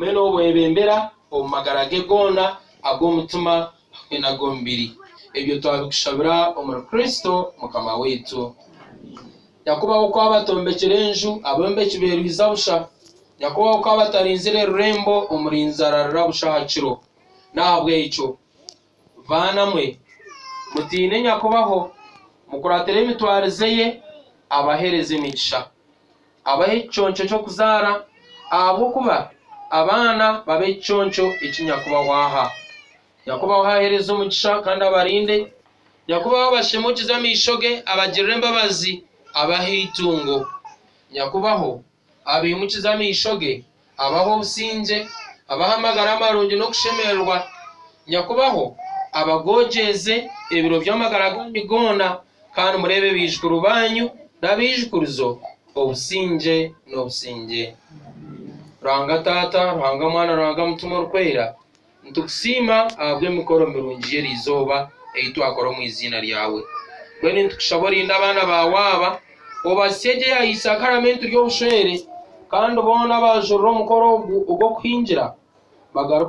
mbwenu obwebembera omu magara ge goona ag'omutima hamwe n'ag'omubiri ebyo twabikushobora omuri kristo mukama waitu nyakuba okuba batombekire enju abombeki berwiza busha nyakuba okuba batarinzire erurembo omurinzi ararira busha aha kiro nahabwekyo mwe mutiine nyakubaho mukuratire emitwarize ye abahereze emigisha abaha ekiconsho ky'okuzaara ahabwokuba abana babe icyonco ikinyakubahwaha nyakubahwahereza umugisha kandi abarinde nyakubahwa bashimukize amishoge abagirire imbabazi abahe itungo nyakubaho abimukize amishoge abaho ubusinge abahamagara amarungi no gushemererwa nyakubaho abagogeze ibiro by'amagaraga migona kandi murebe bishwe urubanyu n'abishwe uruzo obusinge n'obusinge rangatata ranga mwana ranga mutima orikwera nitukusiima ahabwa emikoro mirungi y'eriizooba ei twakora omu izina ryawe mbwenu nitukushaba orinda abaana baawaaba obasye gye ya isaaka ramentu ry'obushwere kandi boona abajurira omukoro bagaruka